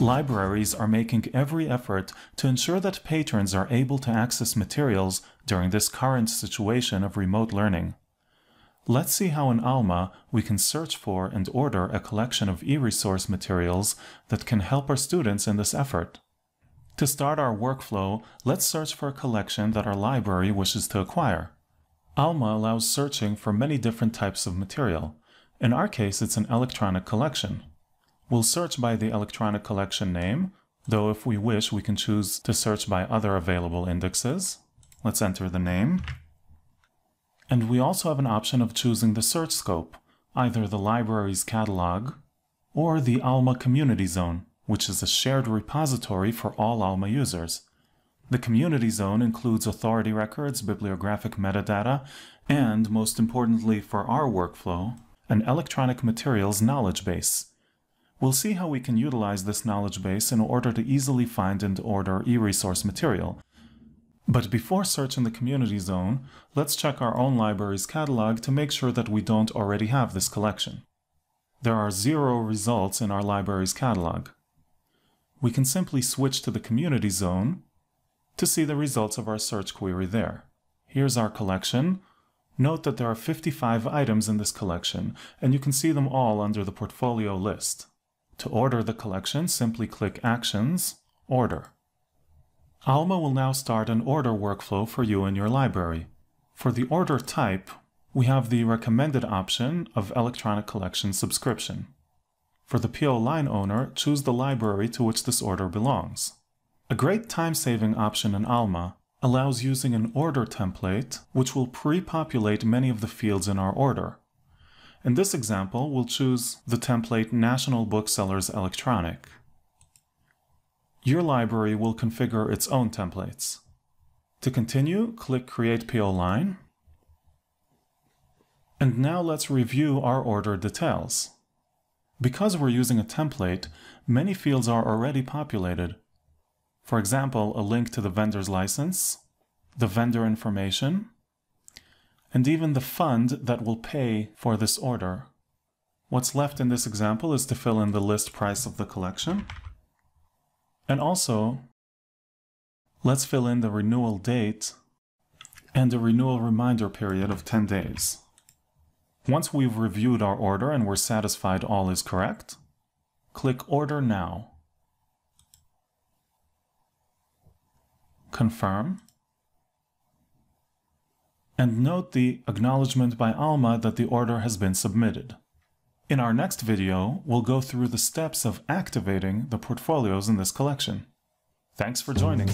Libraries are making every effort to ensure that patrons are able to access materials during this current situation of remote learning. Let's see how in Alma we can search for and order a collection of e-resource materials that can help our students in this effort. To start our workflow, let's search for a collection that our library wishes to acquire. Alma allows searching for many different types of material. In our case, it's an electronic collection. We'll search by the electronic collection name, though if we wish, we can choose to search by other available indexes. Let's enter the name. And we also have an option of choosing the search scope, either the library's catalog or the Alma Community Zone, which is a shared repository for all Alma users. The Community Zone includes authority records, bibliographic metadata, and, most importantly for our workflow, an electronic materials knowledge base. We'll see how we can utilize this knowledge base in order to easily find and order e-resource material, but before searching the community zone, let's check our own library's catalog to make sure that we don't already have this collection. There are zero results in our library's catalog. We can simply switch to the community zone to see the results of our search query there. Here's our collection. Note that there are 55 items in this collection, and you can see them all under the portfolio list. To order the collection, simply click Actions, Order. Alma will now start an order workflow for you in your library. For the order type, we have the recommended option of electronic collection subscription. For the PO line owner, choose the library to which this order belongs. A great time-saving option in Alma allows using an order template which will pre-populate many of the fields in our order. In this example, we'll choose the template National Booksellers Electronic your library will configure its own templates. To continue, click Create PO Line. And now let's review our order details. Because we're using a template, many fields are already populated. For example, a link to the vendor's license, the vendor information, and even the fund that will pay for this order. What's left in this example is to fill in the list price of the collection. And also, let's fill in the renewal date and a renewal reminder period of 10 days. Once we've reviewed our order and we're satisfied all is correct, click Order Now. Confirm. And note the acknowledgement by Alma that the order has been submitted. In our next video, we'll go through the steps of activating the portfolios in this collection. Thanks for joining.